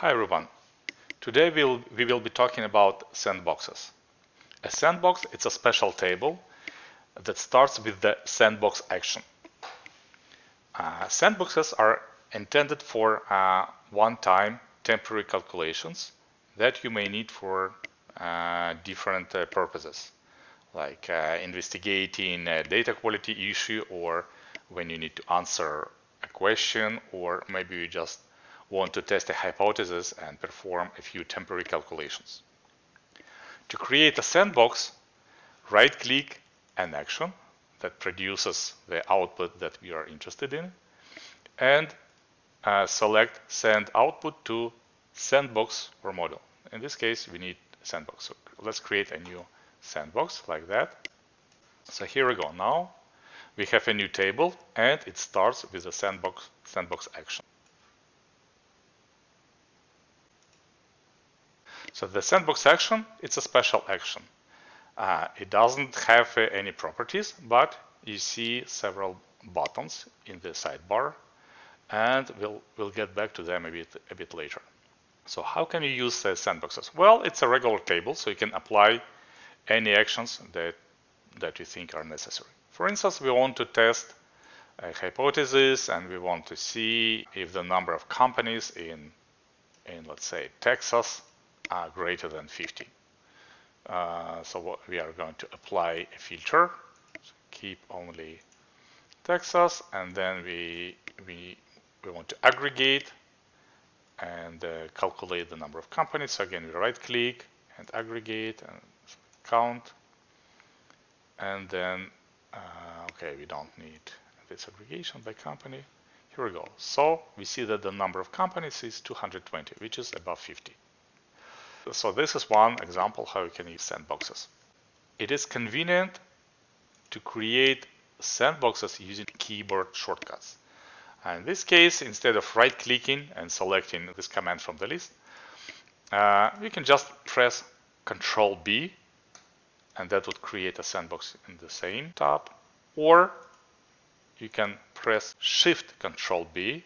Hi everyone. Today we'll, we will be talking about sandboxes. A sandbox is a special table that starts with the sandbox action. Uh, sandboxes are intended for uh, one-time temporary calculations that you may need for uh, different uh, purposes, like uh, investigating a data quality issue or when you need to answer a question or maybe you just want to test a hypothesis and perform a few temporary calculations. To create a sandbox, right-click an action that produces the output that we are interested in and uh, select send output to sandbox or model. In this case, we need sandbox. So let's create a new sandbox like that. So here we go. Now we have a new table and it starts with a sandbox sandbox action. So the sandbox action, it's a special action. Uh, it doesn't have uh, any properties, but you see several buttons in the sidebar, and we'll, we'll get back to them a bit, a bit later. So how can you use uh, sandboxes? Well, it's a regular table, so you can apply any actions that, that you think are necessary. For instance, we want to test a hypothesis and we want to see if the number of companies in, in let's say, Texas are greater than 50. Uh, so what we are going to apply a filter, so keep only Texas, and then we we we want to aggregate and uh, calculate the number of companies. So again, we right click and aggregate and count, and then uh, okay, we don't need this aggregation by company. Here we go. So we see that the number of companies is 220, which is above 50. So this is one example how you can use sandboxes. It is convenient to create sandboxes using keyboard shortcuts. And in this case, instead of right-clicking and selecting this command from the list, uh, you can just press Control B, and that would create a sandbox in the same tab. Or you can press Shift Control B,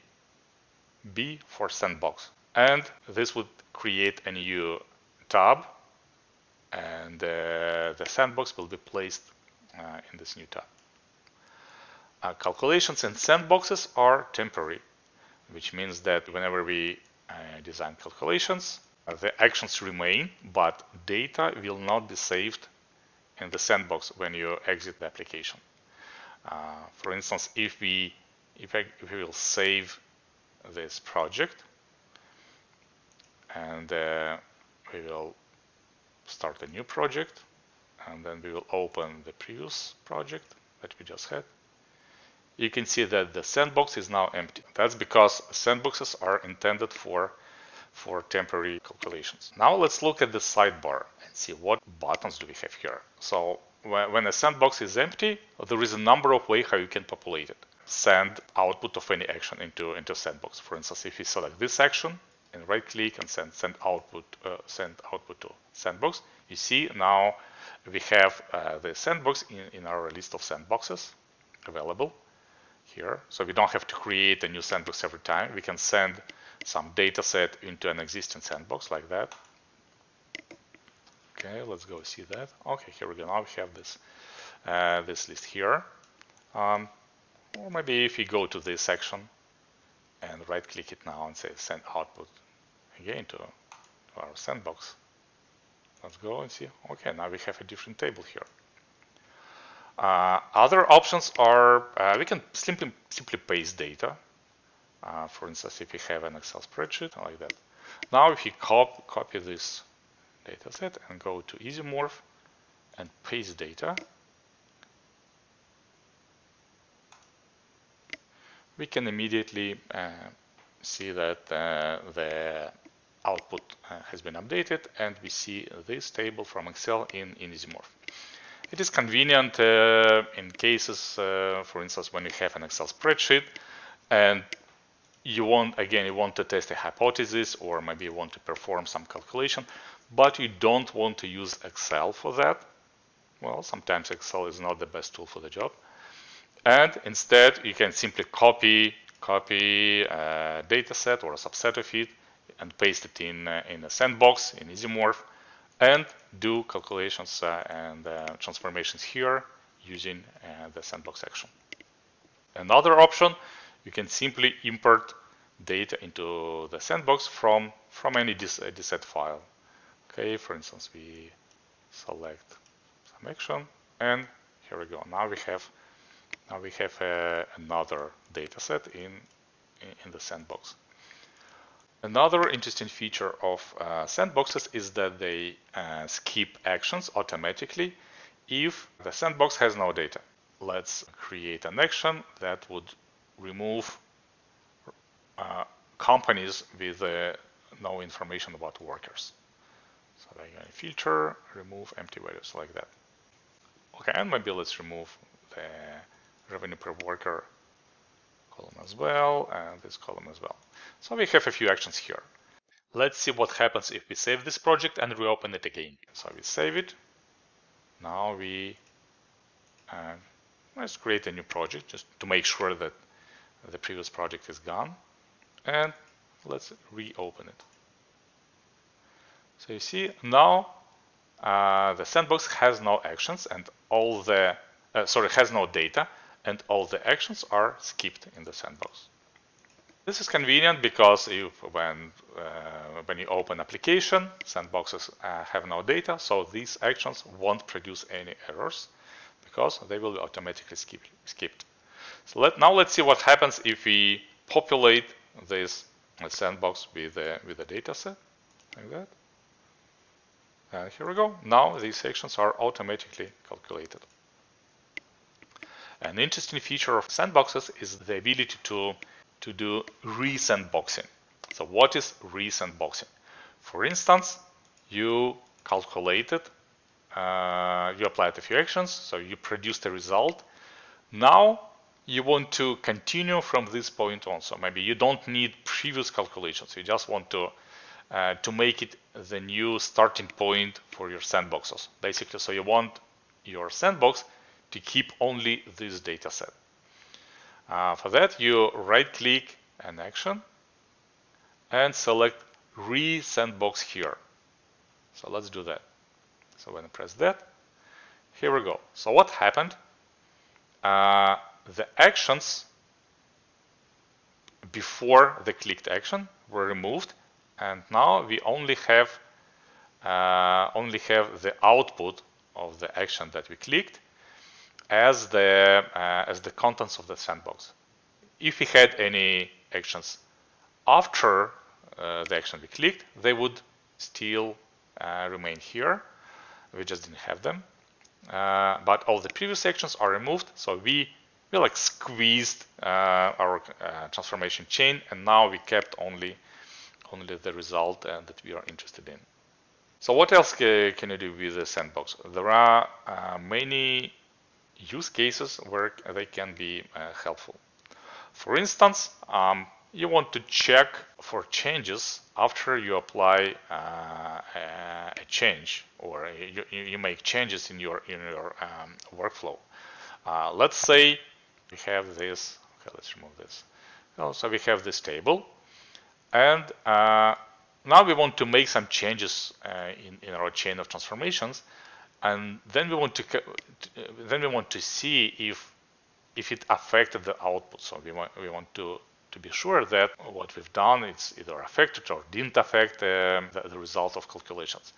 B for sandbox, and this would create a new tab and uh, the sandbox will be placed uh, in this new tab. Uh, calculations in sandboxes are temporary, which means that whenever we uh, design calculations, uh, the actions remain, but data will not be saved in the sandbox when you exit the application. Uh, for instance, if we if, I, if we will save this project and uh, we will start a new project and then we will open the previous project that we just had. You can see that the sandbox is now empty. That's because sandboxes are intended for, for temporary calculations. Now let's look at the sidebar and see what buttons do we have here. So when a sandbox is empty, there is a number of ways how you can populate it. Send output of any action into, into sandbox. For instance, if you select this action, and right click and send send output uh, send output to sandbox. You see now we have uh, the sandbox in, in our list of sandboxes available here. So we don't have to create a new sandbox every time. We can send some data set into an existing sandbox like that. Okay let's go see that. Okay here we go. Now we have this uh, this list here. Um, or maybe if you go to this section and right click it now and say send output again to our sandbox. Let's go and see. Okay, now we have a different table here. Uh, other options are uh, we can simply simply paste data. Uh, for instance, if you have an Excel spreadsheet like that. Now, if you cop copy this data set and go to EasyMorph and paste data, we can immediately uh, see that uh, the output uh, has been updated and we see this table from Excel in, in EasyMorph. It is convenient uh, in cases, uh, for instance, when you have an Excel spreadsheet and you want, again, you want to test a hypothesis or maybe you want to perform some calculation, but you don't want to use Excel for that. Well, sometimes Excel is not the best tool for the job. And instead, you can simply copy copy a data set or a subset of it and paste it in uh, in a sandbox in EasyMorph and do calculations uh, and uh, transformations here using the sandbox action. Another option, you can simply import data into the sandbox from from any dset file. Okay, for instance, we select some action and here we go. Now we have now we have uh, another data set in, in the sandbox. Another interesting feature of uh, sandboxes is that they uh, skip actions automatically if the sandbox has no data. Let's create an action that would remove uh, companies with uh, no information about workers. So I'm going to filter, remove empty values like that. Okay, and maybe let's remove the revenue per worker column as well, and this column as well. So we have a few actions here. Let's see what happens if we save this project and reopen it again. So we save it. Now we uh, let's create a new project just to make sure that the previous project is gone. And let's reopen it. So you see now uh, the sandbox has no actions and all the uh, sorry has no data and all the actions are skipped in the sandbox. This is convenient because if, when uh, when you open application, sandboxes uh, have no data, so these actions won't produce any errors because they will be automatically skip, skipped. So let, now let's see what happens if we populate this sandbox with a, with a data set like that. And here we go. Now these actions are automatically calculated. An interesting feature of sandboxes is the ability to, to do re-sandboxing. So what is re-sandboxing? For instance, you calculated, uh, you applied a few actions, so you produced a result. Now you want to continue from this point on. So maybe you don't need previous calculations. You just want to uh, to make it the new starting point for your sandboxes. Basically, so you want your sandbox to keep only this data set. Uh, for that, you right click an action and select re-sandbox here. So let's do that. So when I press that, here we go. So what happened? Uh, the actions before the clicked action were removed and now we only have uh, only have the output of the action that we clicked as the uh, as the contents of the sandbox. If we had any actions after uh, the action we clicked, they would still uh, remain here. We just didn't have them. Uh, but all the previous actions are removed, so we we like squeezed uh, our uh, transformation chain, and now we kept only only the result that we are interested in. So what else can you do with the sandbox? There are many use cases where they can be uh, helpful. For instance, um, you want to check for changes after you apply uh, a change or you, you, make changes in your in your um, workflow. Uh, let's say we have this. Okay, let's remove this. So we have this table, and uh, now we want to make some changes uh, in, in our chain of transformations and then we want to then we want to see if if it affected the output. So we want we want to to be sure that what we've done it's either affected or didn't affect um, the, the, result of calculations.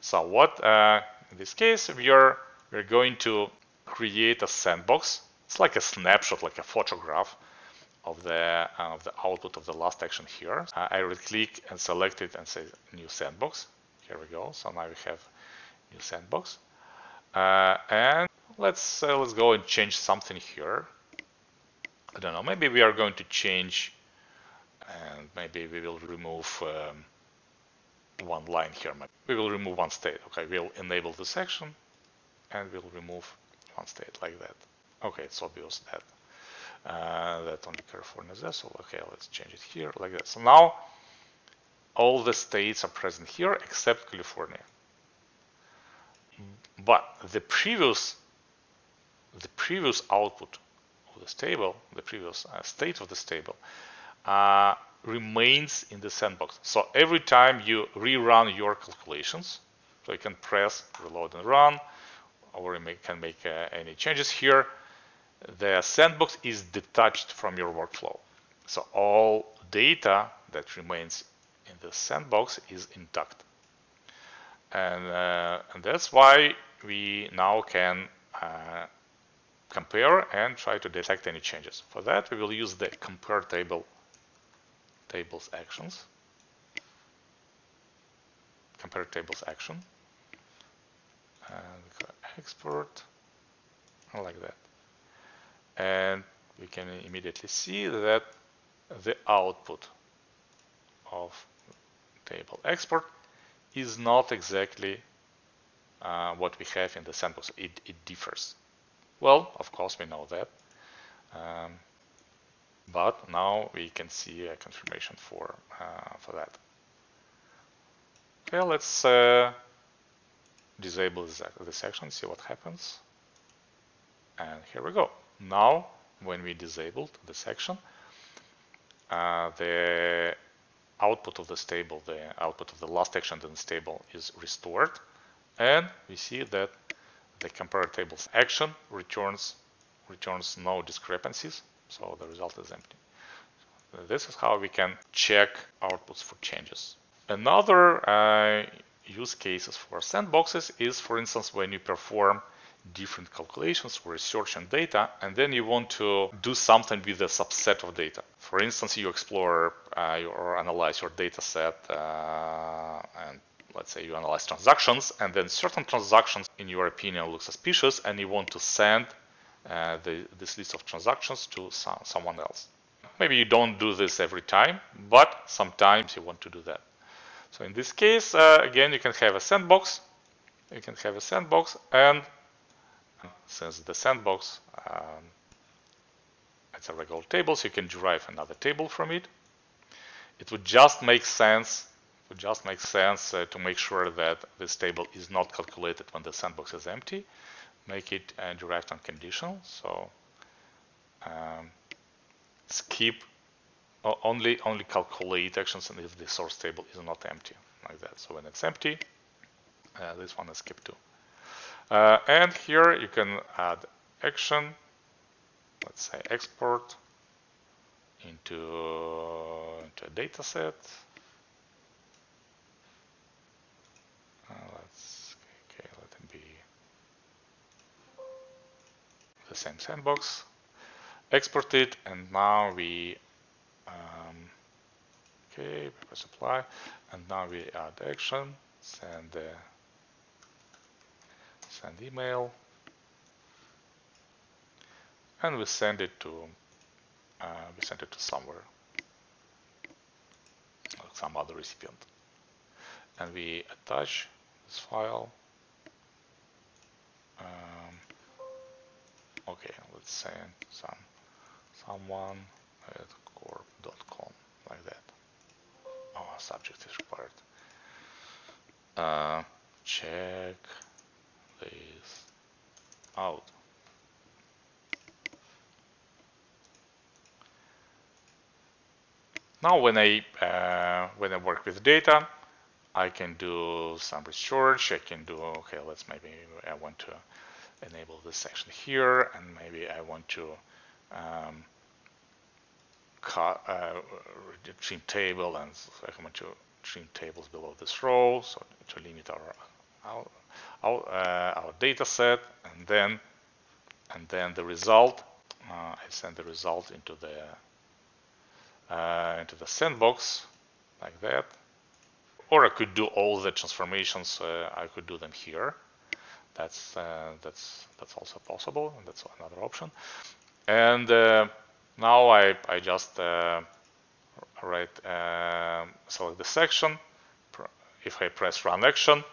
So what uh, in this case we are we're going to create a sandbox. It's like a snapshot, like a photograph of the uh, of the output of the last action here. Uh, I right click and select it and say new sandbox. Here we go. So now we have new sandbox. Uh, and let's uh, let's go and change something here. I don't know. Maybe we are going to change, and maybe we will remove um, one line here. We will remove one state. Okay, we'll enable the section, and we'll remove one state like that. Okay, it's obvious that uh, that only California. So okay, let's change it here like that. So now all the states are present here except California. But the previous the previous output of this table, the previous uh, state of this table, uh, remains in the sandbox. So every time you rerun your calculations, so you can press reload and run, or you can make uh, any changes here, the sandbox is detached from your workflow. So all data that remains in the sandbox is intact. And, uh, and that's why we now can uh, compare and try to detect any changes. For that, we will use the compare table tables actions. Compare tables action. And export, like that. And we can immediately see that the output of table export is not exactly uh, what we have in the sandbox. It, it, differs. Well, of course, we know that. Um, but now we can see a confirmation for uh, for that. Okay, let's uh, disable this section, see what happens. And here we go. Now, when we disabled the section, uh, the output of this table, the output of the last action in this table is restored. And we see that the compare tables action returns returns no discrepancies, so the result is empty. This is how we can check outputs for changes. Another uh, use cases for sandboxes is, for instance, when you perform different calculations for research and data, and then you want to do something with a subset of data. For instance, you explore uh, or analyze your data set, uh, and let's say you analyze transactions, and then certain transactions, in your opinion, look suspicious, and you want to send uh, the, this list of transactions to some, someone else. Maybe you don't do this every time, but sometimes you want to do that. So in this case, uh, again, you can have a sandbox. You can have a sandbox, and since the sandbox um, it's a regular table, so you can derive another table from it. It would just make sense would just make sense uh, to make sure that this table is not calculated when the sandbox is empty. Make it derived on conditional. So um, skip only only calculate actions and if the source table is not empty like that. So when it's empty, uh, this one is skipped too. Uh, and here you can add action, let's say export into, into a data set. Uh, let's, okay, let it be the same sandbox. Export it, and now we, um, okay, apply, and now we add action, send the send email and we send it to uh, we send it to somewhere some other recipient and we attach this file um, okay let's send some someone at corp.com like that oh subject is required uh, check is out. Now when I uh, when I work with data, I can do some research. I can do okay. Let's maybe I want to enable this section here, and maybe I want to um, cut, uh, trim table, and I want to trim tables below this row, so to limit our, our our, uh, our data set and then and then the result uh, I send the result into the uh, into the sandbox like that. Or I could do all the transformations uh, I could do them here that's uh, that's that's also possible and that's another option and uh, now I, I just right select the section if I press run action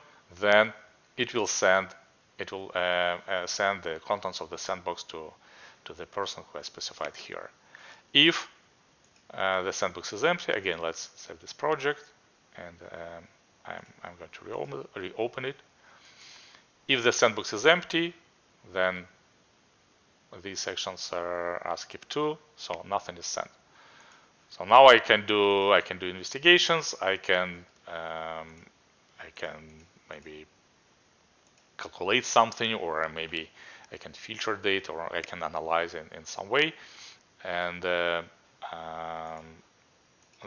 then it will send it will uh, uh, send the contents of the sandbox to to the person who has specified here. If uh, the sandbox is empty, again, let's save this project and um, I'm, I'm going to reopen, reopen it. If the sandbox is empty, then these sections are, are skipped too, so nothing is sent. So now I can do I can do investigations. I can um, I can maybe calculate something, or maybe I can filter data, or I can analyze in, in some way, and uh, um,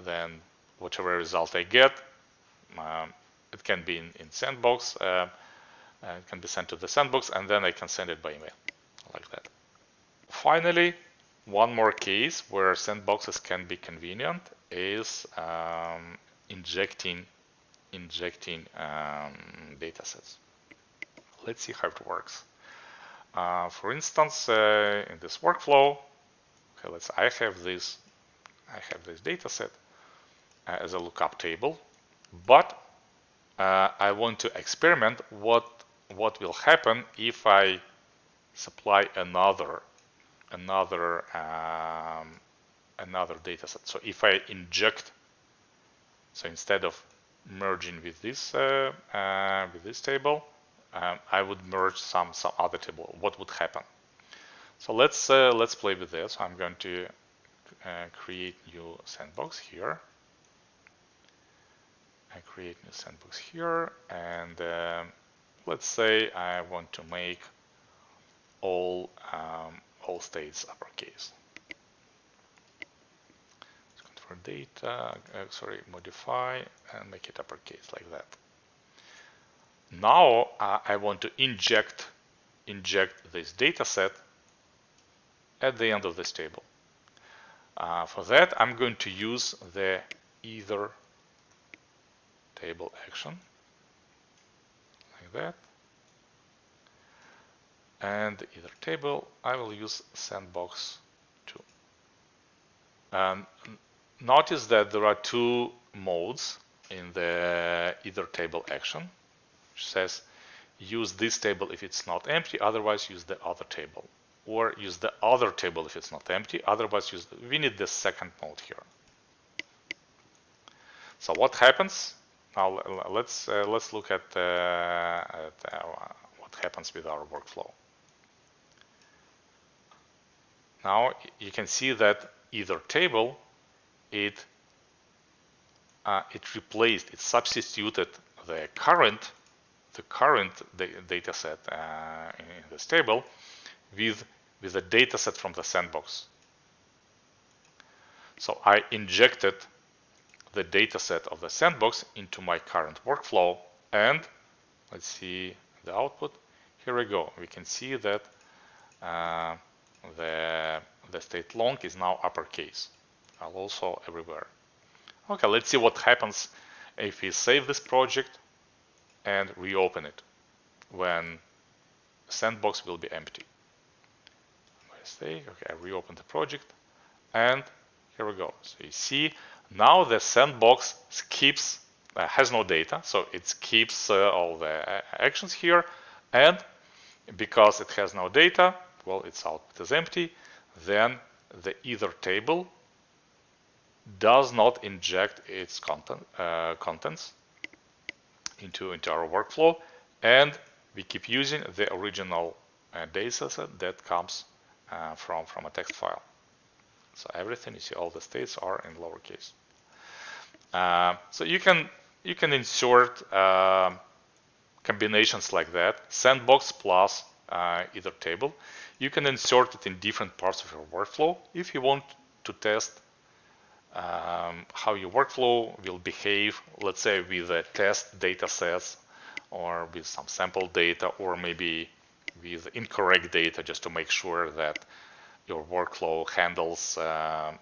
then whatever result I get, um, it can be in, in Sandbox. Uh, it can be sent to the Sandbox, and then I can send it by email, like that. Finally, one more case where sandboxes can be convenient is um, injecting injecting um, data sets. Let's see how it works. Uh, for instance, uh, in this workflow, okay, let's I have this I have this data set uh, as a lookup table, but uh, I want to experiment what what will happen if I supply another another um, another data set. So if I inject, so instead of merging with this uh, uh, with this table, um, I would merge some some other table. What would happen? So let's uh, let's play with this. I'm going to uh, create new sandbox here. I create new sandbox here, and um, let's say I want to make all um, all states uppercase. For data, uh, sorry, modify and make it uppercase like that. Now uh, I want to inject inject this data set at the end of this table. Uh, for that, I'm going to use the either table action that and either table, I will use sandbox 2. And notice that there are two modes in the either table action, which says use this table if it's not empty, otherwise use the other table. Or use the other table if it's not empty, otherwise use we need the second mode here. So what happens? Now let's uh, let's look at, uh, at uh, what happens with our workflow. Now you can see that either table, it uh, it replaced, it substituted the current the current data set uh, in this table with with a data set from the sandbox. So I injected the data set of the sandbox into my current workflow and let's see the output. Here we go. We can see that uh, the, the state long is now uppercase, also everywhere. Okay, let's see what happens if we save this project and reopen it when sandbox will be empty. Okay, I reopen the project and here we go. So you see now the sandbox skips, uh, has no data, so it skips uh, all the uh, actions here and because it has no data, well, its output is empty, then the either table does not inject its content, uh, contents into, into our workflow, and we keep using the original uh, data set that comes uh, from, from a text file. So everything, you see all the states are in lowercase. Uh, so you can you can insert uh, combinations like that, sandbox plus uh, either table. You can insert it in different parts of your workflow if you want to test um, how your workflow will behave, let's say with a test data sets or with some sample data or maybe with incorrect data just to make sure that your workflow handles uh,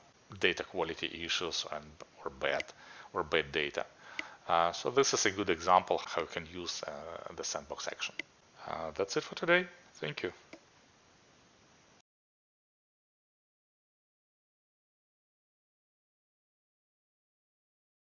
data quality issues and or bad or bad data. Uh, so this is a good example how you can use uh, the sandbox action. Uh, that's it for today. Thank you.